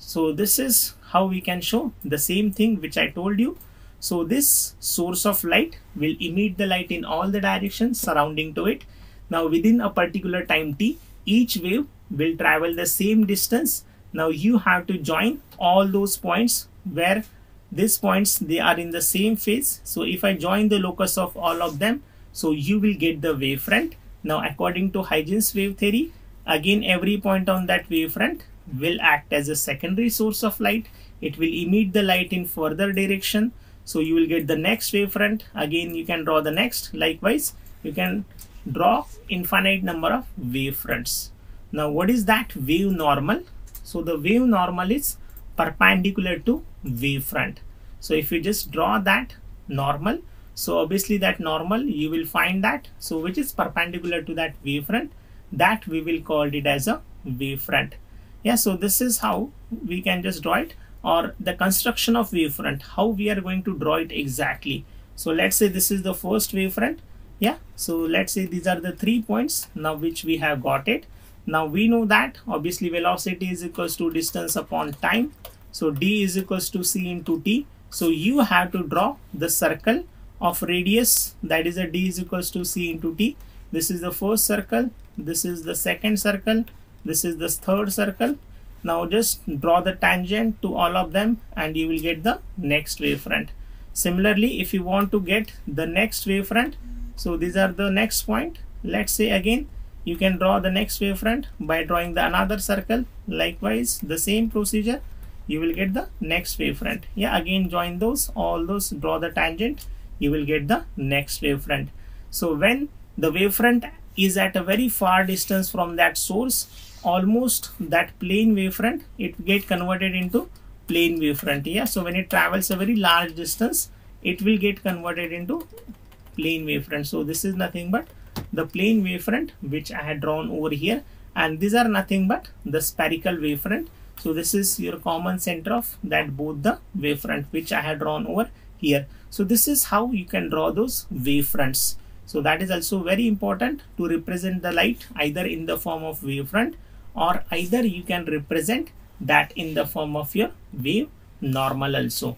so this is how we can show the same thing which I told you. So this source of light will emit the light in all the directions surrounding to it. Now within a particular time t each wave will travel the same distance. Now you have to join all those points where these points they are in the same phase. So if I join the locus of all of them so you will get the wavefront. Now according to Huygens wave theory again every point on that wavefront will act as a secondary source of light. It will emit the light in further direction. So you will get the next wavefront again you can draw the next. Likewise you can draw infinite number of wavefronts. Now what is that wave normal? So the wave normal is perpendicular to wavefront. So if you just draw that normal so obviously that normal you will find that so which is perpendicular to that wavefront that we will call it as a wavefront yeah so this is how we can just draw it or the construction of wavefront how we are going to draw it exactly. So let's say this is the first wavefront. Yeah so let's say these are the three points now which we have got it. Now we know that obviously velocity is equals to distance upon time. So d is equals to c into t. So you have to draw the circle of radius that is a d is equals to c into t. This is the first circle. This is the second circle this is the third circle. Now just draw the tangent to all of them and you will get the next wavefront. Similarly if you want to get the next wavefront so these are the next point. Let's say again you can draw the next wavefront by drawing the another circle. Likewise the same procedure. You will get the next wavefront. Yeah again join those all those draw the tangent. You will get the next wavefront. So when the wavefront is at a very far distance from that source almost that plane wavefront it get converted into plane wavefront yeah? So when it travels a very large distance it will get converted into plane wavefront. So this is nothing but the plane wavefront which I had drawn over here. And these are nothing but the spherical wavefront. So this is your common center of that both the wavefront which I had drawn over here. So this is how you can draw those wavefronts. So that is also very important to represent the light either in the form of wavefront or either you can represent that in the form of your wave normal also